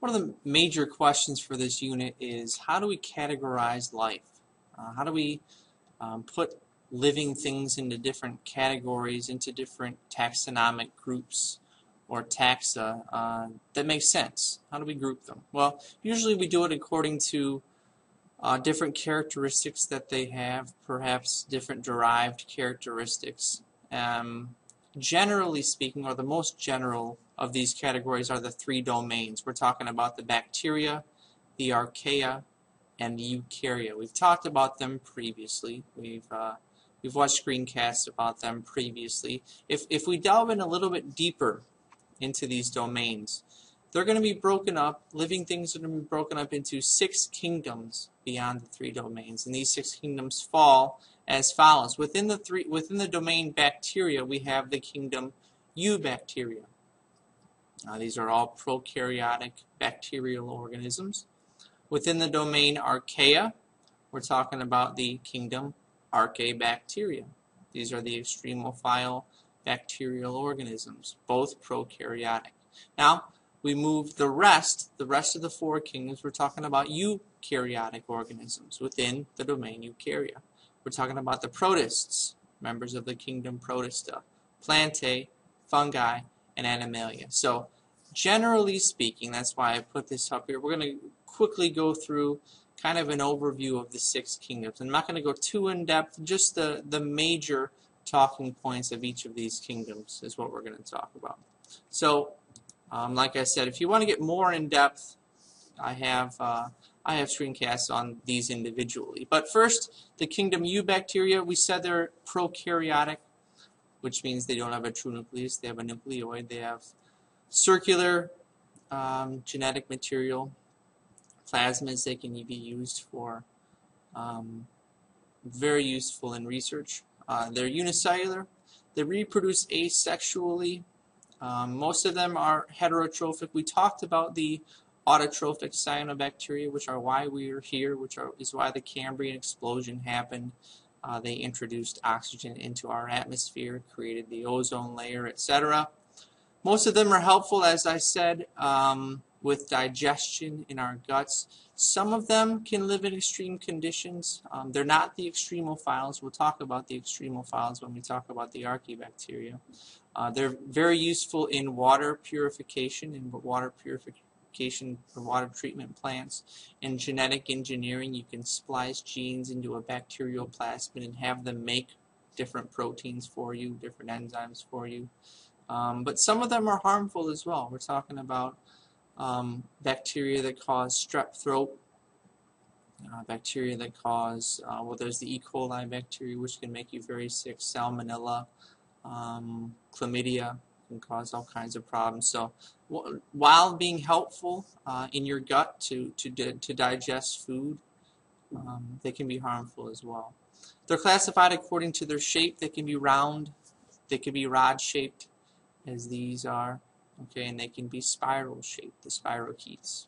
One of the major questions for this unit is how do we categorize life? Uh, how do we um, put living things into different categories, into different taxonomic groups or taxa uh, that make sense? How do we group them? Well, usually we do it according to uh, different characteristics that they have, perhaps different derived characteristics. Um, generally speaking, or the most general of these categories are the three domains. We're talking about the bacteria, the archaea, and the eukarya. We've talked about them previously. We've uh, we've watched screencasts about them previously. If if we delve in a little bit deeper into these domains, they're going to be broken up. Living things are going to be broken up into six kingdoms beyond the three domains, and these six kingdoms fall as follows. Within the three within the domain bacteria, we have the kingdom eubacteria. These are all prokaryotic bacterial organisms. Within the domain archaea, we're talking about the kingdom Archaebacteria. These are the extremophile bacterial organisms, both prokaryotic. Now, we move the rest, the rest of the four kingdoms, we're talking about eukaryotic organisms within the domain eukarya. We're talking about the protists, members of the kingdom Protista, plantae, fungi, and animalia. So generally speaking, that's why I put this up here, we're going to quickly go through kind of an overview of the six kingdoms. I'm not going to go too in depth, just the, the major talking points of each of these kingdoms is what we're going to talk about. So, um, like I said, if you want to get more in depth, I have uh, I have screencasts on these individually. But first, the kingdom Eubacteria, we said they're prokaryotic, which means they don't have a true nucleus. They have a nucleoid. They have circular um, genetic material, plasmids that can be used for um, very useful in research. Uh, they're unicellular. They reproduce asexually. Um, most of them are heterotrophic. We talked about the autotrophic cyanobacteria, which are why we are here, which are, is why the Cambrian explosion happened. Uh, they introduced oxygen into our atmosphere, created the ozone layer, etc. Most of them are helpful, as I said, um, with digestion in our guts. Some of them can live in extreme conditions. Um, they're not the extremophiles. We'll talk about the extremophiles when we talk about the archaebacteria. Uh, they're very useful in water purification, in water purification for water treatment plants. In genetic engineering, you can splice genes into a bacterial plasmid and have them make different proteins for you, different enzymes for you. Um, but some of them are harmful as well. We're talking about um, bacteria that cause strep throat, uh, bacteria that cause, uh, well, there's the E. coli bacteria, which can make you very sick, salmonella, um, chlamydia, can cause all kinds of problems. So while being helpful uh, in your gut to, to, to digest food, um, they can be harmful as well. They're classified according to their shape. They can be round, they can be rod shaped, as these are, okay, and they can be spiral shaped, the spirochetes.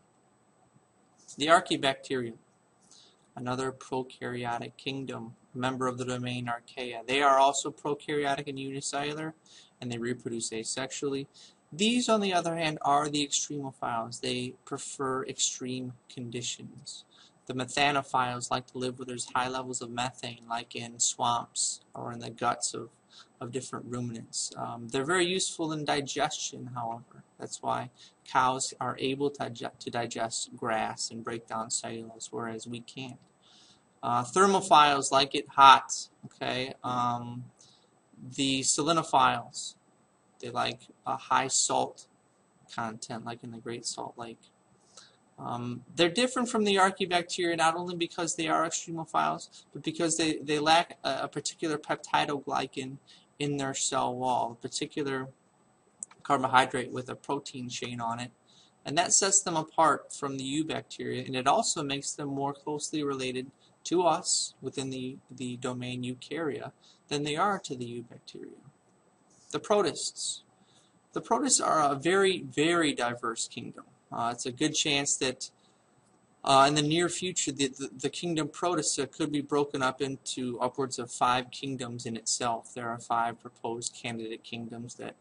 The Archaebacterium, another prokaryotic kingdom, member of the domain Archaea. They are also prokaryotic and unicellular, and they reproduce asexually. These, on the other hand, are the extremophiles. They prefer extreme conditions. The methanophiles like to live where there's high levels of methane, like in swamps or in the guts of, of different ruminants. Um, they're very useful in digestion, however. That's why cows are able to, to digest grass and break down cellulose, whereas we can't. Uh, thermophiles like it hot. Okay, um, the salinophiles, they like a high salt content, like in the Great Salt Lake. Um, they're different from the archaebacteria not only because they are extremophiles, but because they, they lack a, a particular peptidoglycan in their cell wall, a particular carbohydrate with a protein chain on it. And that sets them apart from the eubacteria, and it also makes them more closely related to us within the, the domain eukarya than they are to the eubacteria. The protists. The protists are a very, very diverse kingdom. Uh, it's a good chance that uh, in the near future, the, the, the, kingdom Protista could be broken up into upwards of five kingdoms in itself. There are five proposed candidate kingdoms that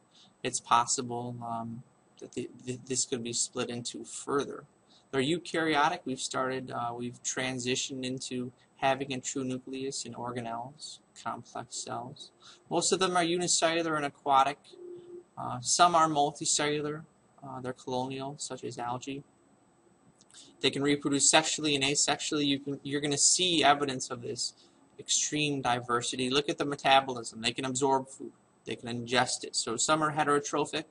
it's possible um, that the, this could be split into further. They're eukaryotic. We've started, uh, we've transitioned into having a true nucleus in organelles, complex cells. Most of them are unicellular and aquatic. Uh, some are multicellular. Uh, they're colonial, such as algae. They can reproduce sexually and asexually. You can, you're going to see evidence of this extreme diversity. Look at the metabolism. They can absorb food. They can ingest it. So some are heterotrophic.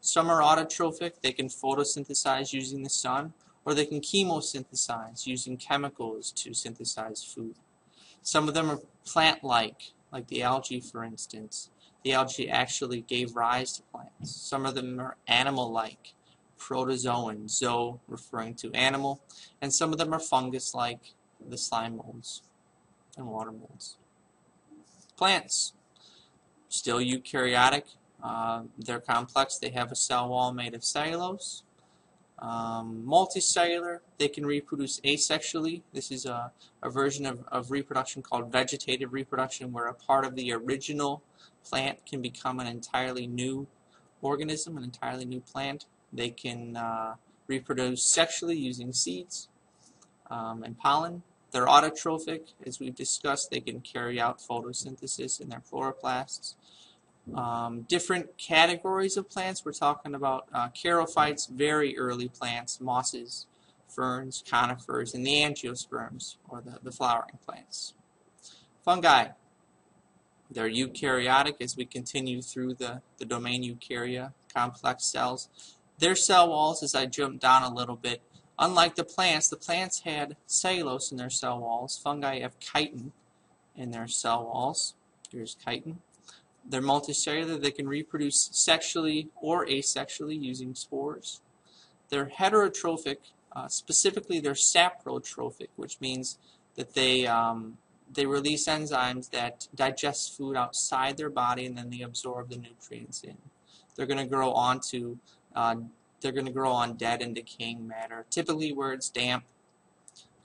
Some are autotrophic. They can photosynthesize using the sun or they can chemosynthesize using chemicals to synthesize food. Some of them are plant-like, like the algae, for instance. The algae actually gave rise to plants. Some of them are animal-like, protozoan, zoo referring to animal, and some of them are fungus-like, the slime molds and water molds. Plants, still eukaryotic. Uh, they're complex. They have a cell wall made of cellulose. Um, multicellular, they can reproduce asexually. This is a, a version of, of reproduction called vegetative reproduction, where a part of the original plant can become an entirely new organism, an entirely new plant. They can uh, reproduce sexually using seeds um, and pollen. They're autotrophic, as we've discussed. They can carry out photosynthesis in their chloroplasts um, different categories of plants. We're talking about uh, charophytes, very early plants, mosses, ferns, conifers, and the angiosperms, or the, the flowering plants. Fungi. They're eukaryotic as we continue through the, the domain eukarya, complex cells. Their cell walls, as I jump down a little bit, unlike the plants, the plants had cellulose in their cell walls. Fungi have chitin in their cell walls. Here's chitin. They're multicellular. They can reproduce sexually or asexually using spores. They're heterotrophic. Uh, specifically, they're saprotrophic, which means that they um, they release enzymes that digest food outside their body and then they absorb the nutrients in. They're going to grow onto uh, they're going to grow on dead and decaying matter, typically where it's damp.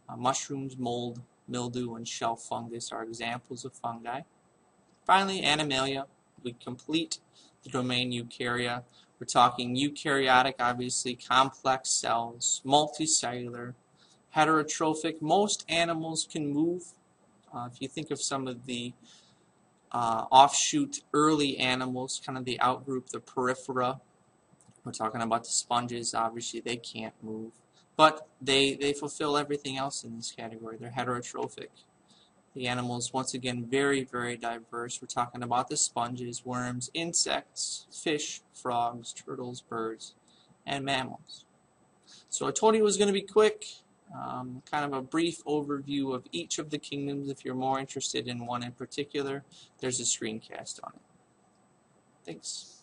Uh, mushrooms, mold, mildew, and shelf fungus are examples of fungi. Finally, Animalia, we complete the domain eukarya. We're talking eukaryotic, obviously, complex cells, multicellular, heterotrophic. Most animals can move. Uh, if you think of some of the uh, offshoot early animals, kind of the outgroup, the porifera, we're talking about the sponges, obviously they can't move. But they, they fulfill everything else in this category. They're heterotrophic. The animals, once again, very, very diverse. We're talking about the sponges, worms, insects, fish, frogs, turtles, birds, and mammals. So I told you it was going to be quick. Um, kind of a brief overview of each of the kingdoms. If you're more interested in one in particular, there's a screencast on it. Thanks.